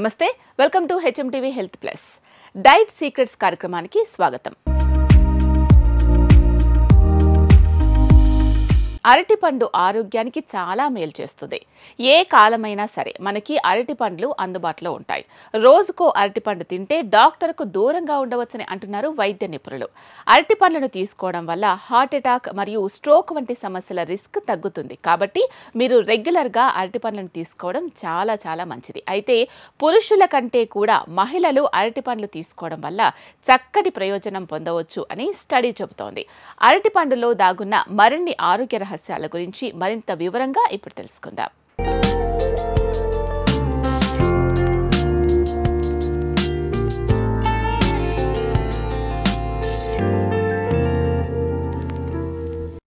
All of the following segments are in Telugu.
నమస్తే. Welcome to HMTV health plus. Diet secrets కార్యక్రమానికి స్వాగతం. అరటిపండు ఆరోగ్యానికి చాలా మేలు చేస్తుంది. ఏ కాలమైనా సరే మనకి అరటిపండ్లు అందుబాటులో ఉంటాయి. రోజుకో అరటిపండు తింటే డాక్టర్కు దూరంగా ఉండవచ్చని అంటున్నారు వైద్య నిపుణులు. అరటిపండ్లను తీసుకోవడం వల్ల హార్ట్ అటాక్ మరియు స్ట్రోక్ వంటి సమస్యల రిస్క్ తగ్గుతుంది. కాబట్టి మీరు రెగ్యులర్గా అరటిపండ్లను తీసుకోవడం చాలా చాలా మంచిది. అయితే పురుషుల కంటే కూడా మహిళలు అరటిపండ్లు తీసుకోవడం వల్ల చక్కటి ప్రయోజనం పొందవచ్చు అని స్టడీ చెబుతోంది. అరటిపండులో దాగున్న మరిన్ని ఆరోగ్య రహస్యాల గురించి మరింత వివరంగా ఇప్పుడు తెలుసుకుందాం.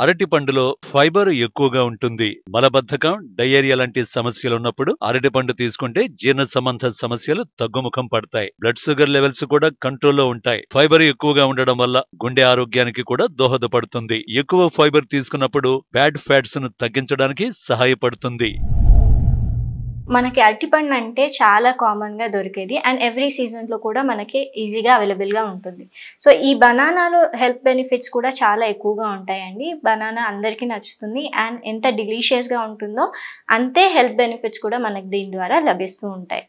అరటి పండులో ఫైబర్ ఎక్కువగా ఉంటుంది. మలబద్ధకం డయేరియా లాంటి సమస్యలు ఉన్నప్పుడు అరటి పండు తీసుకుంటే జీర్ణ సంబంధ సమస్యలు తగ్గుముఖం పడతాయి. బ్లడ్ షుగర్ లెవెల్స్ కూడా కంట్రోల్లో ఉంటాయి. ఫైబర్ ఎక్కువగా ఉండడం వల్ల గుండె ఆరోగ్యానికి కూడా దోహదపడుతుంది. ఎక్కువ ఫైబర్ తీసుకున్నప్పుడు బ్యాడ్ ఫ్యాట్స్ను తగ్గించడానికి సహాయపడుతుంది. మనకి అరటిపండు అంటే చాలా కామన్గా దొరికేది. అండ్ ఎవ్రీ సీజన్లో కూడా మనకి ఈజీగా అవైలబుల్గా ఉంటుంది. సో ఈ బనానాలో హెల్త్ బెనిఫిట్స్ కూడా చాలా ఎక్కువగా ఉంటాయండి. బనానా అందరికీ నచ్చుతుంది. అండ్ ఎంత డిలీషియస్గా ఉంటుందో అంతే హెల్త్ బెనిఫిట్స్ కూడా మనకి దీని ద్వారా లభిస్తూ ఉంటాయి.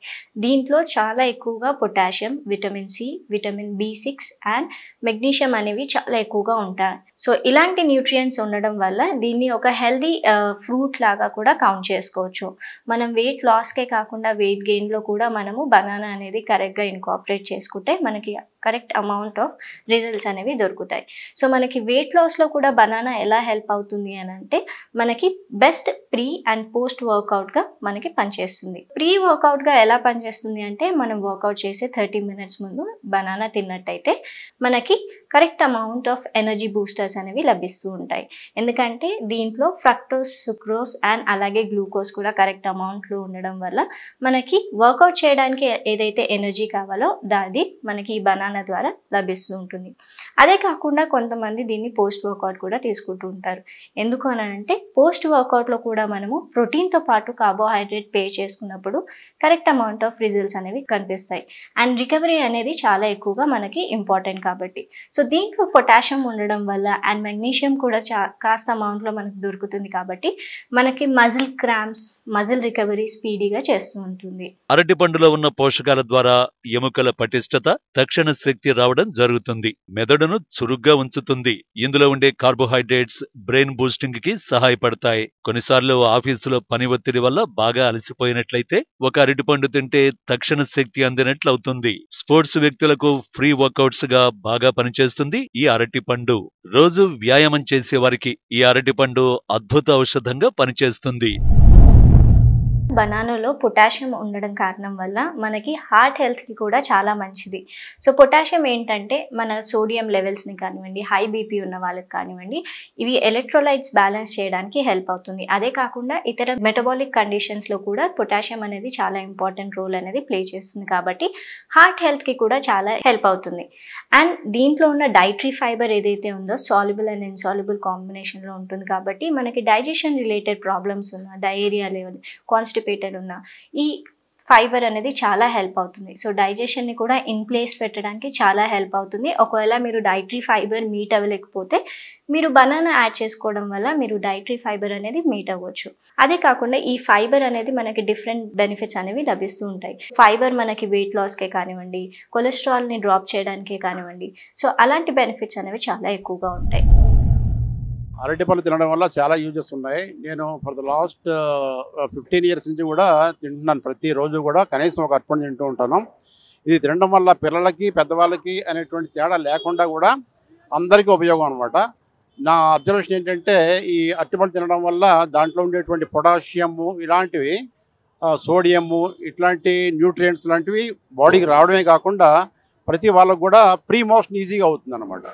దీంట్లో చాలా ఎక్కువగా potassium vitamin C vitamin B six and magnesium అనేవి చాలా ఎక్కువగా ఉంటాయి. సో ఇలాంటి న్యూట్రియంట్స్ ఉండడం వల్ల దీన్ని ఒక హెల్దీ ఫ్రూట్ uh, లాగా కూడా కౌంట్ చేసుకోవచ్చు. మనం వెయిట్ లాస్కే కాకుండా వెయిట్ గెయిన్లో కూడా మనము బనానా అనేది కరెక్ట్గా ఇన్కాపరేట్ చేసుకుంటే మనకి కరెక్ట్ అమౌంట్ ఆఫ్ రిజల్ట్స్ అనేవి దొరుకుతాయి. సో మనకి వెయిట్ లాస్లో కూడా బనానా ఎలా హెల్ప్ అవుతుంది అని అంటే మనకి బెస్ట్ ప్రీ అండ్ పోస్ట్ వర్కౌట్గా మనకి పనిచేస్తుంది. ప్రీ వర్కౌట్గా ఎలా పనిచేస్తుంది అంటే మనం వర్కౌట్ చేసే థర్టీ మినిట్స్ ముందు బనానా తిన్నట్టయితే మనకి correct amount of energy boosters అనేవి లభిస్తూ ఉంటాయి. ఎందుకంటే దీంట్లో ఫ్రక్టోస్ సుక్రోస్ అండ్ అలాగే గ్లూకోజ్ కూడా కరెక్ట్ అమౌంట్లో ఉండడం వల్ల మనకి వర్కౌట్ చేయడానికి ఏదైతే ఎనర్జీ కావాలో దాది మనకి ఈ బనానా ద్వారా లభిస్తూ ఉంటుంది. అదే కాకుండా కొంతమంది దీన్ని పోస్ట్ వర్కౌట్ కూడా తీసుకుంటూ ఉంటారు. ఎందుకు అని అంటే పోస్ట్ వర్కౌట్లో కూడా మనము ప్రోటీన్తో పాటు కార్బోహైడ్రేట్ పే చేసుకున్నప్పుడు కరెక్ట్ అమౌంట్ ఆఫ్ రిజల్ట్స్ అనేవి కనిపిస్తాయి. అండ్ రికవరీ అనేది చాలా ఎక్కువగా మనకి ఇంపార్టెంట్ కాబట్టి. సో దీంట్లో పొటాషియం ఉండడం వల్ల అండ్ మెగ్నీషియం కూడా చా కాస్త అమౌంట్లో మనకు దొరుకుతుంది కాబట్టి మనకి మజిల్ క్రాంప్స్ మజిల్ రికవరీ స్పీడీగా చేస్తూ ఉంటుంది. అరటి పండులో ఉన్న పోషకాల ద్వారా ఎముకల పటిష్టత తక్షణ శక్తి రావడం జరుగుతుంది. మెదడును చురుగ్గా ఉంచుతుంది. ఇందులో ఉండే కార్బోహైడ్రేట్స్ బ్రెయిన్ బూస్టింగ్కి సహాయపడతాయి. కొన్నిసార్లు ఆఫీసులో పని ఒత్తిడి వల్ల బాగా అలసిపోయినట్లయితే ఒక అరటిపండు తింటే తక్షణ శక్తి అందినట్లు అవుతుంది స్పోర్ట్స్ వ్యక్తులకు ఫ్రీ వర్కౌట్స్గా బాగా పనిచేస్తుంది ఈ అరటిపండు రోజు వ్యాయామం చేసే వారికి ఈ అరటిపండు అద్భుత ఔషధంగా పనిచేస్తుంది. బనానాలో పొటాషియం ఉండడం కారణం వల్ల మనకి హార్ట్ హెల్త్కి కూడా చాలా మంచిది. సో పొటాషియం ఏంటంటే మన సోడియం లెవెల్స్ని కానివ్వండి హై బీపీ ఉన్న వాళ్ళకి కానివ్వండి ఇవి ఎలక్ట్రోలైట్స్ బ్యాలెన్స్ చేయడానికి హెల్ప్ అవుతుంది. అదే కాకుండా ఇతర మెటబాలిక్ కండిషన్స్లో కూడా పొటాషియం అనేది చాలా ఇంపార్టెంట్ రోల్ అనేది ప్లే చేస్తుంది కాబట్టి హార్ట్ హెల్త్కి కూడా చాలా హెల్ప్ అవుతుంది. అండ్ దీంట్లో ఉన్న డైటరీ ఫైబర్ ఏదైతే ఉందో సాల్యుబుల్ అండ్ ఇన్సాల్యుబుల్ కాంబినేషన్లో ఉంటుంది కాబట్టి మనకి డైజెషన్ రిలేటెడ్ ప్రాబ్లమ్స్ ఉన్న డయేరియా లెవెల్ కాన్స్టిపేటెడ్ ఉన్నా ఈ ఫైబర్ అనేది చాలా హెల్ప్ అవుతుంది. సో డైజెషన్ని కూడా ఇన్ ప్లేస్ పెట్టడానికి చాలా హెల్ప్ అవుతుంది. ఒకవేళ మీరు డైటరీ ఫైబర్ మీట్ అవ్వలేకపోతే మీరు బనానా యాడ్ చేసుకోవడం వల్ల మీరు డైటరీ ఫైబర్ అనేది మీట్ అవ్వచ్చు. అదే కాకుండా ఈ ఫైబర్ అనేది మనకి డిఫరెంట్ బెనిఫిట్స్ అనేవి లభిస్తూ ఉంటాయి. ఫైబర్ మనకి వెయిట్ లాస్కే కానివ్వండి కొలెస్ట్రాల్ని డ్రాప్ చేయడానికే కానివ్వండి. సో అలాంటి బెనిఫిట్స్ అనేవి చాలా ఎక్కువగా ఉంటాయి. అరటిపళ్ళు తినడం వల్ల చాలా యూజెస్ ఉన్నాయి. నేను for the last fifteen years నుంచి కూడా తింటున్నాను. ప్రతిరోజు కూడా కనీసం ఒక అరటిపండు తింటూ ఉంటాను. ఇది తినడం వల్ల పిల్లలకి పెద్దవాళ్ళకి అనేటువంటి తేడా లేకుండా కూడా అందరికీ ఉపయోగం అనమాట నా అబ్జర్వేషన్ ఏంటంటే ఈ అరటిపళ్ళు తినడం వల్ల దాంట్లో ఉండేటువంటి పొటాషియము ఇలాంటివి సోడియము ఇట్లాంటి న్యూట్రియంట్స్ లాంటివి బాడీకి రావడమే కాకుండా ప్రతి వాళ్ళకు కూడా ప్రీ మోషన్ ఈజీగా అవుతుంది అనమాట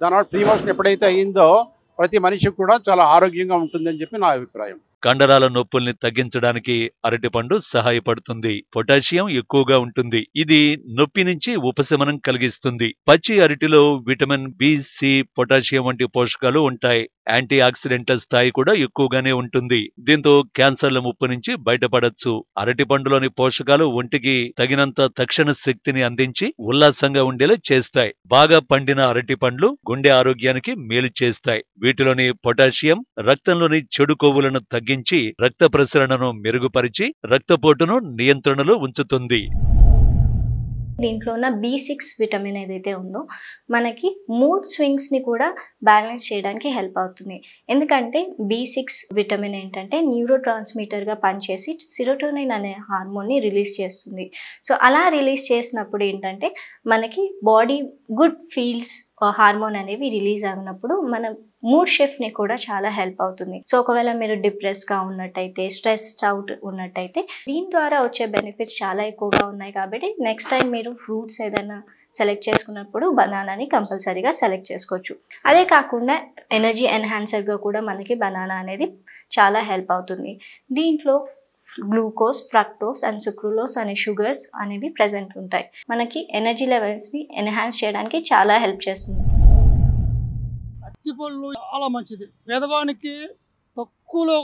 దానివల్ల ప్రీ మోషన్ ఎప్పుడైతే అయ్యిందో ప్రతి మనిషికి కూడా చాలా ఆరోగ్యంగా ఉంటుందని చెప్పి నా అభిప్రాయం. కండరాల నొప్పుల్ని తగ్గించడానికి అరటిపండు సహాయపడుతుంది. పొటాషియం ఎక్కువగా ఉంటుంది. ఇది నొప్పి నుంచి ఉపశమనం కలిగిస్తుంది. పచ్చి అరటిలో విటమిన్ బి సి పొటాషియం వంటి పోషకాలు ఉంటాయి. యాంటీ ఆక్సిడెంట్ల స్థాయి కూడా ఎక్కువగానే ఉంటుంది. దీంతో క్యాన్సర్ల ముప్పు నుంచి బయటపడొచ్చు. అరటి పండులోని పోషకాలు ఒంటికి తగినంత తక్షణ శక్తిని అందించి ఉల్లాసంగా ఉండేలా చేస్తాయి. బాగా పండిన అరటి పండ్లు గుండె ఆరోగ్యానికి మేలు చేస్తాయి. వీటిలోని పొటాషియం రక్తంలోని చెడు కొవ్వులను తగ్గించి రక్త ప్రసరణను మెరుగుపరిచి రక్తపోటును నియంత్రణలో ఉంచుతుంది. దీంట్లో ఉన్న బి సిక్స్ విటమిన్ ఏదైతే ఉందో మనకి మూడ్ స్వింగ్స్ని కూడా బ్యాలెన్స్ చేయడానికి హెల్ప్ అవుతుంది. ఎందుకంటే బి సిక్స్ విటమిన్ ఏంటంటే న్యూరో ట్రాన్స్మిటర్గా పనిచేసి సిరోటోనిన్ అనే హార్మోన్ని రిలీజ్ చేస్తుంది. సో అలా రిలీజ్ చేసినప్పుడు ఏంటంటే మనకి బాడీ గుడ్ ఫీల్స్ హార్మోన్ అనేవి రిలీజ్ అయినప్పుడు మన మూడ్ షిఫ్ట్ని కూడా చాలా హెల్ప్ అవుతుంది. సో ఒకవేళ మీరు డిప్రెస్గా ఉన్నట్టయితే స్ట్రెస్ అవుట్ ఉన్నట్టయితే దీని ద్వారా వచ్చే బెనిఫిట్స్ చాలా ఎక్కువగా ఉన్నాయి కాబట్టి నెక్స్ట్ టైం మీరు ఫ్రూట్స్ ఏదైనా సెలెక్ట్ చేసుకున్నప్పుడు బనానాని కంపల్సరీగా సెలెక్ట్ చేసుకోవచ్చు. అదే కాకుండా ఎనర్జీ ఎన్హాన్సర్గా కూడా మనకి బనానా అనేది చాలా హెల్ప్ అవుతుంది. దీంట్లో గ్లూకోజ్ ఫ్రక్టోస్ అండ్ సుక్రూలోస్ అనే షుగర్స్ అనేవి ప్రజెంట్ ఉంటాయి. మనకి ఎనర్జీ లెవెల్స్ని ఎన్హాన్స్ చేయడానికి చాలా హెల్ప్ చేస్తుంది. అరటిపళ్ళు చాలా మంచిది. పేదవానికి తక్కువలో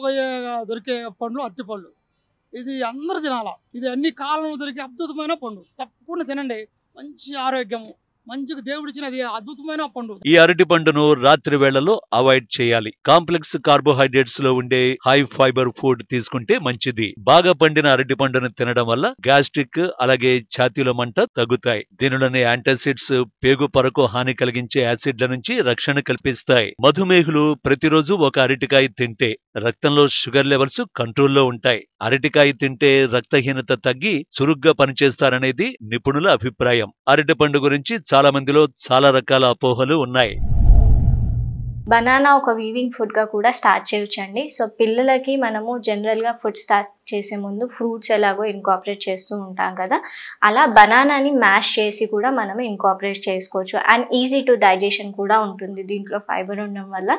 దొరికే పండ్లు అరటిపళ్ళు ఇది అందరు తినాల? ఇది అన్ని కాలంలో దొరికే అద్భుతమైన పండు. తప్పకుండా తినండి. మంచి ఆరోగ్యము. మంచిగా దేవుడిచ్చినది అద్భుతమైన పండు. ఈ అరటి పండును రాత్రి వేళలో అవాయిడ్ చేయాలి. కాంప్లెక్స్ కార్బోహైడ్రేట్స్లో ఉండే హై ఫైబర్ ఫుడ్ తీసుకుంటే మంచిది. బాగా పండిన అరటి పండును తినడం వల్ల గ్యాస్ట్రిక్ అలాగే ఛాతీల మంట తగ్గుతాయి. దీనిలోని యాంటాసిడ్స్ పేగు పరకు హాని కలిగించే యాసిడ్ల నుంచి రక్షణ కల్పిస్తాయి. మధుమేహులు ప్రతిరోజు ఒక అరటికాయ తింటే రక్తంలో షుగర్ లెవెల్స్ కంట్రోల్లో ఉంటాయి. అరటికాయ తింటే రక్తహీనత తగ్గి చురుగ్గా పనిచేస్తారనేది నిపుణుల అభిప్రాయం. అరటి పండు గురించి చాలా మందిలో చాలా రకాల అపోహలు ఉన్నాయి. బనానా ఒక వీవింగ్ ఫుడ్గా కూడా స్టార్ట్ చేయొచ్చండి. సో పిల్లలకి మనము జనరల్గా ఫుడ్ స్టార్ట్ చేసే ముందు ఫ్రూట్స్ ఎలాగో ఇన్కాపరేట్ చేస్తూ ఉంటాం కదా. అలా బనానాని మ్యాష్ చేసి కూడా మనం ఇన్కాపరేట్ చేసుకోవచ్చు. అండ్ ఈజీ టు డైజెషన్ కూడా ఉంటుంది. దీంట్లో ఫైబర్ ఉండడం వల్ల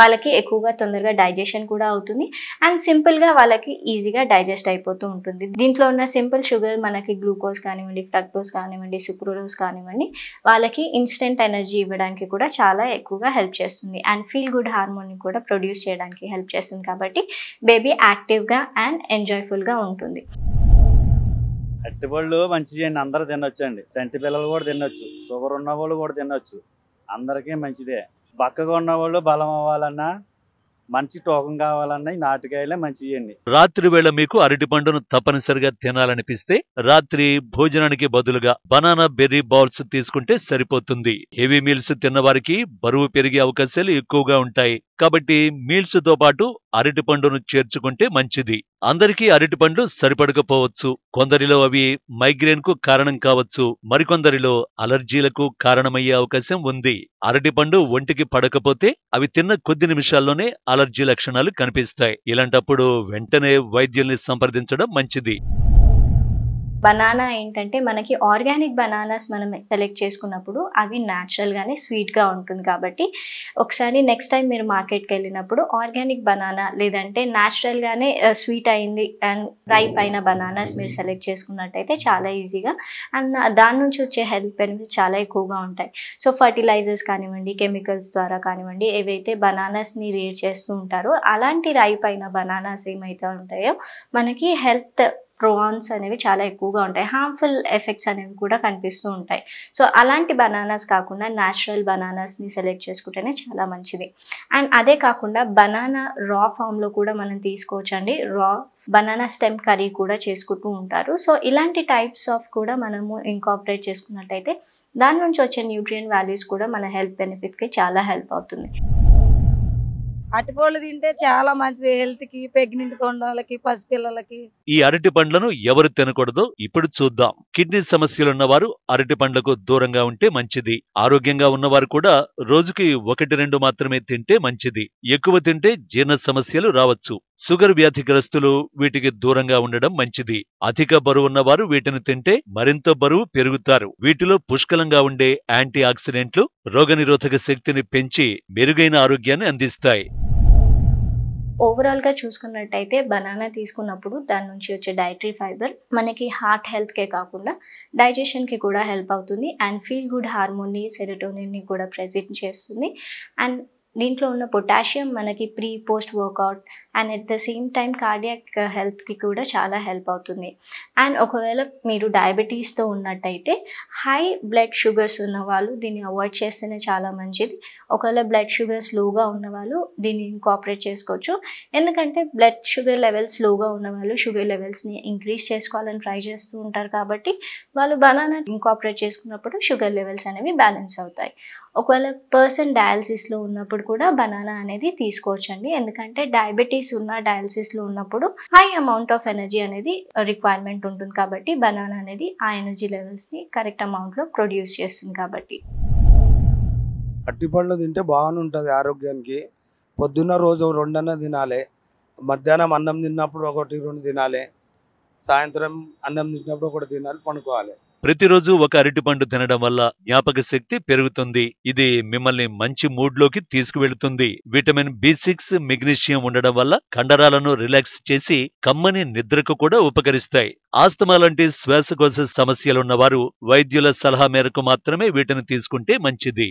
వాళ్ళకి ఎక్కువగా తొందరగా డైజెషన్ కూడా అవుతుంది. అండ్ సింపుల్గా వాళ్ళకి ఈజీగా డైజెస్ట్ అయిపోతూ ఉంటుంది. దీంట్లో ఉన్న సింపుల్ షుగర్ మనకి గ్లూకోజ్ కానివ్వండి ఫ్రక్టోస్ కానివ్వండి సుక్రోలోస్ కానివ్వండి వాళ్ళకి ఇన్స్టెంట్ ఎనర్జీ ఇవ్వడానికి కూడా చాలా ఎక్కువగా హెల్ప్ చేస్తుంది. అండ్ ఫీల్ గుడ్ హార్మోన్ని కూడా ప్రొడ్యూస్ చేయడానికి హెల్ప్ చేస్తుంది. కాబట్టి బేబీ యాక్టివ్గా అండ్ ఎంజాయ్ ఎంజాయ్ఫుల్గా ఉంటుంది. అరటిపళ్ళు మంచిది అండి అందరూ తినొచ్చు అండి చంటి పిల్లలు కూడా తినొచ్చు షుగర్ ఉన్న వాళ్ళు కూడా తినొచ్చు. అందరికీ మంచిదే. బక్కగా ఉన్న వాళ్ళు బలం అవ్వాలన్నా మంచి టోకం కావాలన్నా ఈ నాటుకాయలే మంచివి అండి రాత్రి వేళ మీకు అరటి పండును తప్పనిసరిగా తినాలనిపిస్తే రాత్రి భోజనానికి బదులుగా బనానా బెర్రీ బాల్స్ తీసుకుంటే సరిపోతుంది. హెవీ మీల్స్ తిన్నవారికి బరువు పెరిగే అవకాశాలు ఎక్కువగా ఉంటాయి. కాబట్టి మీల్స్తో పాటు అరటిపండును చేర్చుకుంటే మంచిది. అందరికీ అరటిపండు సరిపడకపోవచ్చు. కొందరిలో అవి మైగ్రేన్కు కారణం కావచ్చు. మరికొందరిలో అలర్జీలకు కారణమయ్యే అవకాశం ఉంది. అరటిపండు ఒంటికి పడకపోతే అవి తిన్న కొద్ది నిమిషాల్లోనే అలర్జీ లక్షణాలు కనిపిస్తాయి. ఇలాంటప్పుడు వెంటనే వైద్యుల్ని సంప్రదించడం మంచిది. బనానా ఏంటంటే మనకి ఆర్గానిక్ బనానాస్ మనం సెలెక్ట్ చేసుకున్నప్పుడు అవి న్యాచురల్గానే స్వీట్గా ఉంటుంది కాబట్టి ఒకసారి నెక్స్ట్ టైం మీరు మార్కెట్కి వెళ్ళినప్పుడు ఆర్గానిక్ బనానా లేదంటే న్యాచురల్గానే స్వీట్ అయింది అండ్ రైప్ అయిన బనానాస్ మీరు సెలెక్ట్ చేసుకున్నట్టయితే చాలా ఈజీగా అండ్ దాని నుంచి వచ్చే హెల్త్ బెనిఫిట్స్ చాలా ఎక్కువగా ఉంటాయి. సో ఫర్టిలైజర్స్ కానివ్వండి కెమికల్స్ ద్వారా కానివ్వండి ఏవైతే బనానాస్ని రేర్ చేస్తూ ఉంటారో అలాంటి రైప్ అయిన బనానాస్ ఏమైతే ఉంటాయో మనకి హెల్త్ ప్రోన్స్ అనేవి చాలా ఎక్కువగా ఉంటాయి. హార్మ్ఫుల్ ఎఫెక్ట్స్ అనేవి కూడా కనిపిస్తూ ఉంటాయి. సో అలాంటి బనానాస్ కాకుండా న్యాచురల్ బనానాస్ని సెలెక్ట్ చేసుకుంటేనే చాలా మంచిది. అండ్ అదే కాకుండా బనానా రా ఫామ్లో కూడా మనం తీసుకోవచ్చండి. రా బనానా స్టెమ్ కర్రీ కూడా చేసుకుంటూ ఉంటారు. సో ఇలాంటి టైప్స్ ఆఫ్ కూడా మనము ఇంకాపరేట్ చేసుకున్నట్టయితే దాని నుంచి వచ్చే న్యూట్రియన్ వాల్యూస్ కూడా మన హెల్త్ బెనిఫిట్కి చాలా హెల్ప్ అవుతుంది. అరటిపళ్ళు తింటే చాలా మంచిది. హెల్త్కి ప్రెగ్నెంట్ కొండలకి పసిపిల్లలకి. ఈ అరటి పండ్లను ఎవరు తినకూడదో? ఇప్పుడు చూద్దాం. కిడ్నీ సమస్యలున్న వారు అరటి పండ్లకు దూరంగా ఉంటే మంచిది. ఆరోగ్యంగా ఉన్నవారు కూడా రోజుకి ఒకటి రెండు మాత్రమే తింటే మంచిది. ఎక్కువ తింటే జీర్ణ సమస్యలు రావచ్చు. షుగర్ వ్యాధిగ్రస్తులు వీటికి దూరంగా ఉండడం మంచిది. అధిక బరువున్న వారు వీటిని తింటే మరింత బరువు పెరుగుతారు. వీటిలో పుష్కలంగా ఉండే యాంటీ ఆక్సిడెంట్లు రోగనిరోధక శక్తిని పెంచి మెరుగైన ఆరోగ్యాన్ని అందిస్తాయి. ఓవరాల్గా చూసుకున్నట్టయితే బనానా తీసుకున్నప్పుడు దాని నుంచి వచ్చే డైటరీ ఫైబర్ మనకి హార్ట్ హెల్త్కే కాకుండా డైజెషన్కి కూడా హెల్ప్ అవుతుంది. అండ్ ఫీల్ గుడ్ హార్మోన్ని సెరటోనిన్ని కూడా ప్రెజెంట్ చేస్తుంది. అండ్ దీంట్లో ఉన్న పొటాషియం మనకి pre post workout and at the same time cardiac హెల్త్కి కూడా చాలా హెల్ప్ అవుతుంది. అండ్ ఒకవేళ మీరు డయాబెటీస్తో ఉన్నట్టయితే హై బ్లడ్ షుగర్స్ ఉన్న వాళ్ళు దీన్ని అవాయిడ్ చేస్తేనే చాలా మంచిది. ఒకవేళ బ్లడ్ షుగర్ స్లోగా ఉన్నవాళ్ళు దీన్ని ఇంకాపరేట్ చేసుకోవచ్చు. ఎందుకంటే బ్లడ్ షుగర్ లెవెల్స్ స్లోగా ఉన్న వాళ్ళు షుగర్ లెవెల్స్ని ఇంక్రీజ్ చేసుకోవాలని ట్రై చేస్తూ ఉంటారు కాబట్టి వాళ్ళు బనానా ఇంకాపరేట్ చేసుకున్నప్పుడు షుగర్ లెవెల్స్ అనేవి బ్యాలెన్స్ అవుతాయి. ఒకవేళ పర్సన్ డయాలసిస్లో ఉన్నప్పుడు కూడా బనానా అనేది తీసుకోవచ్చండి. ఎందుకంటే డయాబెటీస్ ఉన్న డయాలసిస్లో ఉన్నప్పుడు హై అమౌంట్ ఆఫ్ ఎనర్జీ అనేది రిక్వైర్మెంట్ ఉంటుంది కాబట్టి బనానా అనేది ఆ ఎనర్జీ లెవెల్స్ని కరెక్ట్ అమౌంట్లో ప్రొడ్యూస్ చేస్తుంది కాబట్టి. అరటిపండ్లు తింటే బాగానే ఉంటుంది ఆరోగ్యానికి. పొద్దున్న రోజు రెండన్న తినాలి మధ్యాహ్నం అన్నం తిన్నప్పుడు ఒకటి రెండు తినాలి సాయంత్రం అన్నం తిన్నప్పుడు ఒకటి తినాలి పండుకోవాలి. ప్రతిరోజు ఒక అరటిపండు తినడం వల్ల జ్ఞాపక శక్తి పెరుగుతుంది. ఇది మిమ్మల్ని మంచి మూడ్లోకి తీసుకువెళుతుంది. విటమిన్ బి సిక్స్ మెగ్నీషియం ఉండడం వల్ల కండరాలను రిలాక్స్ చేసి కమ్మని నిద్రకు కూడా ఉపకరిస్తాయి. ఆస్తమా లాంటి శ్వాసకోశ సమస్యలున్నవారు వైద్యుల సలహా మేరకు మాత్రమే వీటిని తీసుకుంటే మంచిది.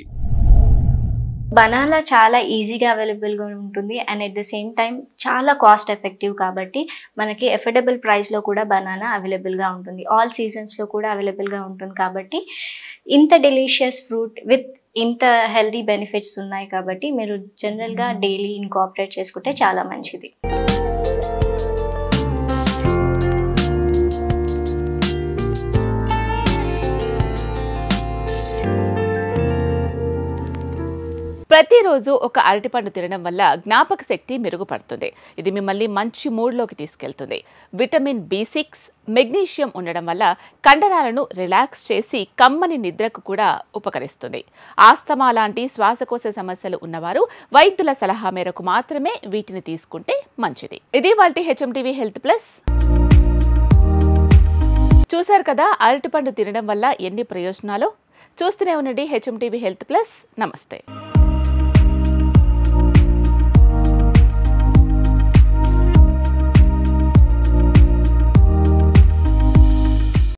బనానా చాలా ఈజీగా అవైలబుల్గా ఉంటుంది and at the same time చాలా కాస్ట్ ఎఫెక్టివ్ కాబట్టి మనకి ఎఫోర్డబుల్ ప్రైస్లో కూడా బనానా అవైలబుల్గా ఉంటుంది. ఆల్ సీజన్స్లో కూడా అవైలబుల్గా ఉంటుంది కాబట్టి ఇంత డెలిషియస్ ఫ్రూట్ విత్ ఇంత హెల్దీ బెనిఫిట్స్ ఉన్నాయి కాబట్టి మీరు జనరల్గా డైలీ ఇన్కాపరేట్ చేసుకుంటే చాలా మంచిది. ప్రతిరోజు ఒక అరటిపండు తినడం వల్ల జ్ఞాపక శక్తి మెరుగుపడుతుంది. ఇది మిమ్మల్ని మంచి మూడ్లోకి తీసుకెళ్తుంది. విటమిన్ బి సిక్స్ మెగ్నీషియం ఉండడం వల్ల కండరాలను రిలాక్స్ చేసి కమ్మని నిద్రకు కూడా ఉపకరిస్తుంది. ఆస్తమా లాంటి శ్వాసకోశ సమస్యలు ఉన్నవారు వైద్యుల సలహా మేరకు మాత్రమే వీటిని తీసుకుంటే మంచిది. ఇది వాటి హెచ్ఎంటీవీ హెల్త్ ప్లస్. చూశారు కదా అరటిపండు తినడం వల్ల ఎన్ని ప్రయోజనాలు? చూస్తూనే ఉండండి హెచ్ఎంటీవీ హెల్త్ ప్లస్. నమస్తే.